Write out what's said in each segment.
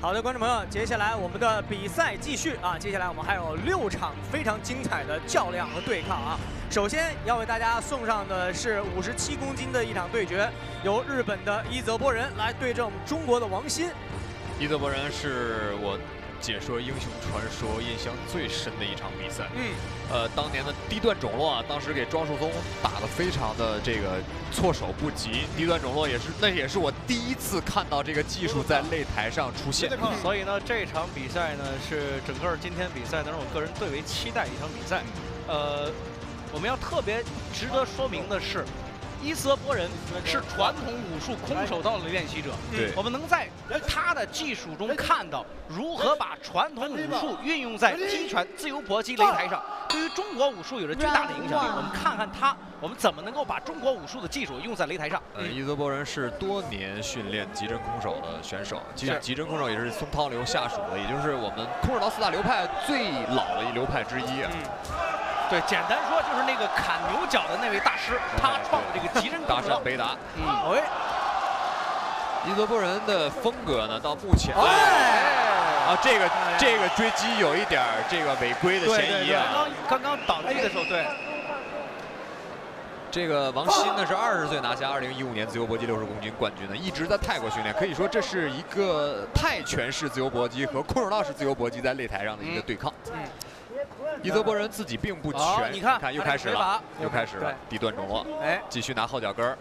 好的，观众朋友，接下来我们的比赛继续啊！接下来我们还有六场非常精彩的较量和对抗啊！首先要为大家送上的是五十七公斤的一场对决，由日本的伊泽波人来对阵我们中国的王鑫。伊泽波人是我。解说英雄传说印象最深的一场比赛，嗯，呃，当年的低段种落啊，当时给庄树松打得非常的这个措手不及。低段种落也是，那也是我第一次看到这个技术在擂台上出现。所以呢，这场比赛呢是整个今天比赛当中我个人最为期待一场比赛。呃，我们要特别值得说明的是。伊泽波人是传统武术空手道的练习者，对，我们能在他的技术中看到如何把传统武术运用在击拳、自由搏击擂台上，对。于中国武术有着巨大的影响力。我们看看他，我们怎么能够把中国武术的技术用在擂台上？呃，伊泽波人是多年训练极真空手的选手，其实极真空手也是松涛流下属的，也就是我们空手道四大流派最老的一流派之一啊。对，简单说就是那个砍牛角的那位大师，他创的这个极真大山北达。嗯，喂，伊泽波人的风格呢，到目前，啊，这个这个追击有一点这个违规的嫌疑啊。刚刚刚倒地的时候，对。这个王鑫呢是二十岁拿下二零一五年自由搏击六十公斤冠军的，一直在泰国训练，可以说这是一个泰拳式自由搏击和空手道式自由搏击在擂台上的一个对抗。嗯。伊泽波人自己并不全，你看，看又开始了，又开始了，低段中落，哎，继续拿后脚跟儿，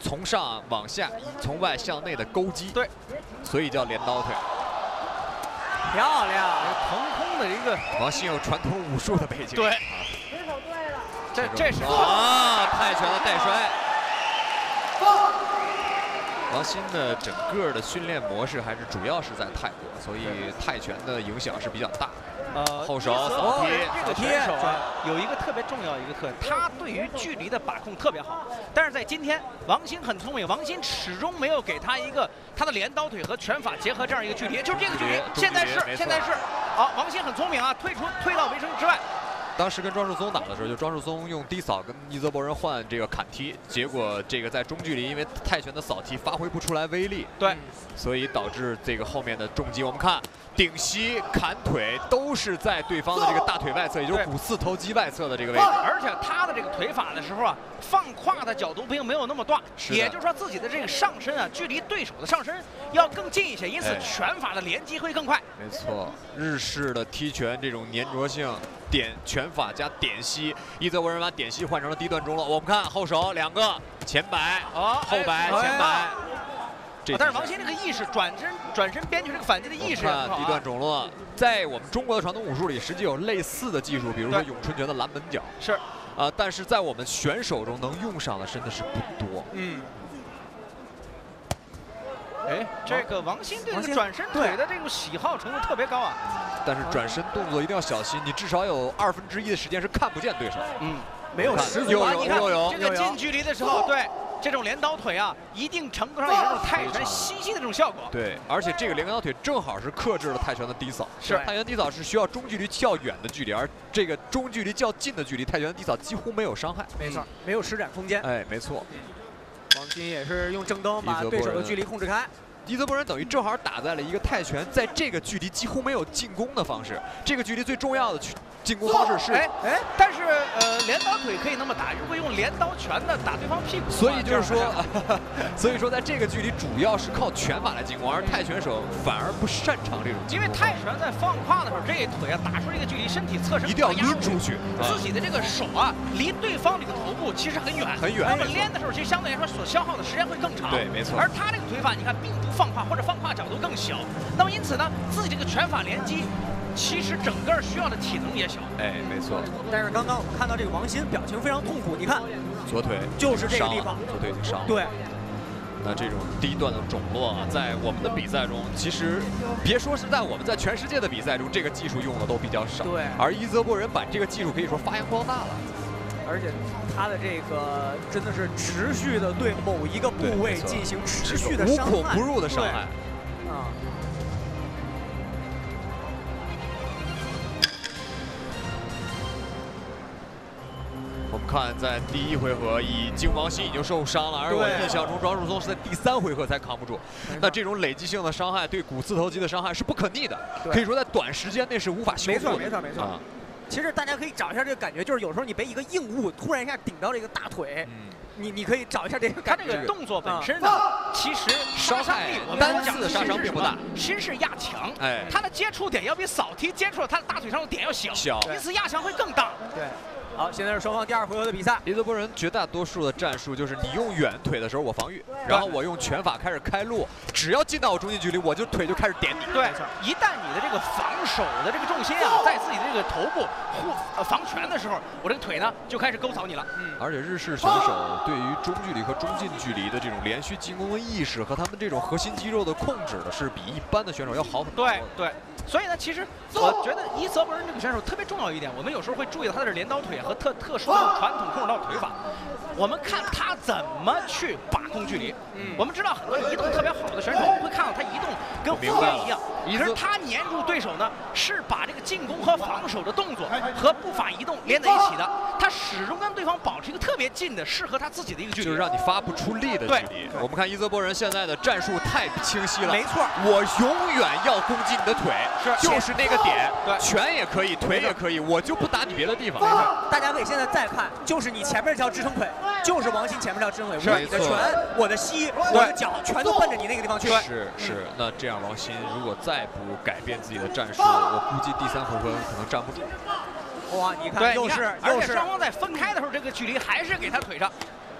从上往下，从外向内的勾击，对，所以叫镰刀腿，漂亮，腾空的一个，王鑫有传统武术的背景，对，这这是啊，泰拳的带摔，王鑫的整个的训练模式还是主要是在泰国，所以泰拳的影响是比较大。呃，后手扫踢，这个选手啊，有一个特别重要的一个特点，他对于距离的把控特别好。但是在今天，王鑫很聪明，王鑫始终没有给他一个他的镰刀腿和拳法结合这样一个距离，就是这个距离。现在是，现在是。好，王鑫很聪明啊，退出，退到围城之外。当时跟庄树松打的时候，就庄树松用低扫跟伊泽博人换这个砍踢，结果这个在中距离，因为泰拳的扫踢发挥不出来威力，对，所以导致这个后面的重击。我们看。顶膝、砍腿都是在对方的这个大腿外侧，也就是股四头肌外侧的这个位置。而且他的这个腿法的时候啊，放胯的角度并没有那么大，也就是说自己的这个上身啊，距离对手的上身要更近一些，因此拳法的连击会更快。没错，日式的踢拳这种粘着性点拳法加点膝，伊泽文人把点膝换成了低段中落。我们看后手两个前摆，后摆前摆。但是王鑫这个意识转身转身边去这个反击的意识，低段中落，在我们中国的传统武术里，实际有类似的技术，比如说咏春拳的拦门脚。是，啊，但是在我们选手中能用上的真的是不多。嗯。哎，这个王鑫对这个转身腿的这种喜好程度特别高啊。但是转身动作一定要小心，你至少有二分之一的时间是看不见对手。嗯，没有十足啊！你看这个近距离的时候，对。这种镰刀腿啊，一定程度上也是泰拳吸气的这种效果。对，而且这个镰刀腿正好是克制了泰拳的低扫。是，泰拳低扫是需要中距离较远的距离，而这个中距离较近的距离，泰拳低扫几乎没有伤害。没错，没有施展空间。哎，没错。王鑫也是用正蹬把对手的距离控制开。伊泽博人等于正好打在了一个泰拳在这个距离几乎没有进攻的方式。这个距离最重要的去。进攻方式是哎哎，但是呃，镰刀腿可以那么打，如果用镰刀拳的打对方屁股，所以就是说，所以说在这个距离主要是靠拳法来进攻，而泰拳手反而不擅长这种。因为泰拳在放胯的时候，这腿啊打出这个距离，身体侧身一定要抡出去，自己的这个手啊离对方这个头部其实很远很远。那么练的时候，其实相对来说所消耗的时间会更长。对，没错。而他这个腿法，你看并不放胯，或者放胯角度更小。那么因此呢，自己这个拳法连击。其实整个需要的体能也小，哎，没错。但是刚刚我们看到这个王鑫表情非常痛苦，你看，左腿就是这个地方，左腿已经伤了。对。那这种低段的肿落啊，在我们的比赛中，其实别说是在我们在全世界的比赛中，这个技术用的都比较少。对。而伊泽波人把这个技术可以说发扬光大了，而且他的这个真的是持续的对某一个部位进行持续的伤害，无孔不入的伤害。啊。我看，在第一回合以靖王鑫已经受伤了，而我印象中庄树松是在第三回合才扛不住。那这种累积性的伤害对股四头肌的伤害是不可逆的，可以说在短时间内是无法修复的。没错，没错，没错。其实大家可以找一下这个感觉，就是有时候你被一个硬物突然一下顶到这个大腿，你你可以找一下这个。他这个动作本身呢，其实伤害单次杀伤并不大，先是压强，哎，他的接触点要比扫踢接触到他的大腿上的点要小，小，因此压强会更大。对。好，现在是双方第二回合的比赛。伊泽波人绝大多数的战术就是你用远腿的时候我防御，然后我用拳法开始开路，只要进到我中近距离，我就腿就开始点你。对，一旦你的这个防守的这个重心啊，在自己的这个头部护呃防拳的时候，我这个腿呢就开始勾草你了。嗯，而且日式选手对于中距离和中近距离的这种连续进攻的意识和他们这种核心肌肉的控制呢是比一般的选手要好很多。对对。所以呢，其实我觉得伊泽博人这个选手特别重要一点，我们有时候会注意到他的镰刀腿和特特殊的传统空手道腿法。我们看他怎么去控距离。嗯，我们知道很多移动特别好的选手，我 们会看到他移动跟副边一样。可是他黏住对手呢，是把这个进攻和防守的动作和步伐移动连在一起的。他始终跟对方保持一个特别近的、适合他自己的一个距离，就是让你发不出力的距离。我们看伊泽波人现在的战术太清晰了。没错，我永远要攻击你的腿，是。就是那个点，对，拳也可以，腿也可以，我就不打你别的地方。没错，大家可以现在再看，就是你前面这条支撑腿，就是王鑫前面这条支撑腿，我的拳，我的膝，我的脚，全都奔着你那个地方去。是是，那这样王鑫如果再不改变自己的战术，我估计第三回合可能站不住。哇，你看，又是，而且双方在分开的时候，这个距离还是给他腿上。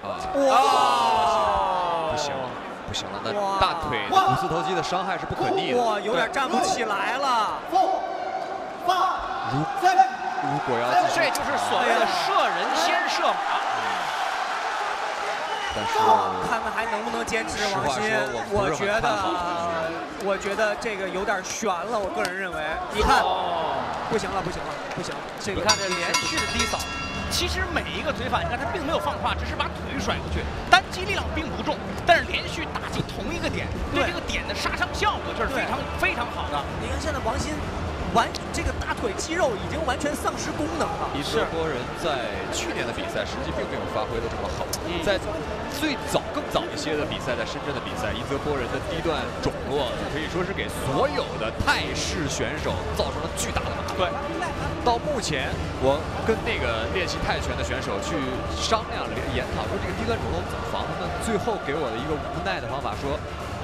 啊！哇！不行了，不行了，那大腿股四头肌的伤害是不可逆的。哇，有点站不起来了。如如果要这就是所谓的射人先射马。但是，看看还能不能坚持王鑫。我觉得，我觉得这个有点悬了。我个人认为，你看。不行了，不行了，不行！这你看这连续的低扫，其实每一个腿法，你看他并没有放胯，只是把腿甩过去，单击力量并不重，但是连续打击同一个点，对这个点的杀伤效果就是非常非常好的。你看现在王鑫。完，这个大腿肌肉已经完全丧失功能了。伊泽波人在去年的比赛实际并没有发挥的这么好，在最早更早一些的比赛，在深圳的比赛，伊泽波人的低段肿落可以说是给所有的泰式选手造成了巨大的麻烦。到目前，我跟那个练习泰拳的选手去商量研讨，说这个低段肿落怎么防，他们最后给我的一个无奈的方法说。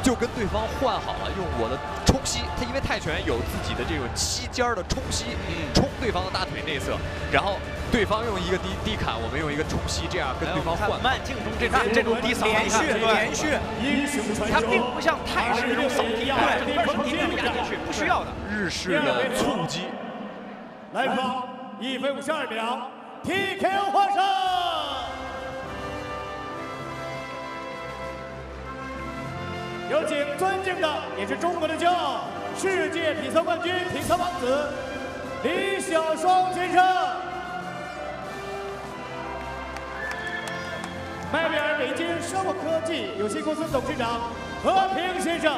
就跟对方换好了，用我的冲膝，他因为泰拳有自己的这种膝尖的冲膝，冲对方的大腿内侧，然后对方用一个低低砍，我们用一个冲膝，这样跟对方换。慢镜中这种这种低扫连续连续，他并不像泰式这种扫踢，对，整个身体这么压进去，不需要的。日式的触击。来吧，一分五十二秒，TK 获胜。有请尊敬的，也是中国的骄傲，世界体操冠军、体操王子李晓双先生，代表北京生物科技有限公司董事长何平先生。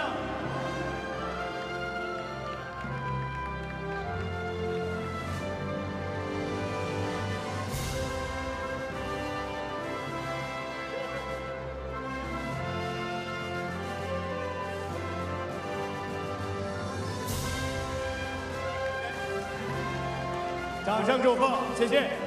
掌声祝贺，谢谢。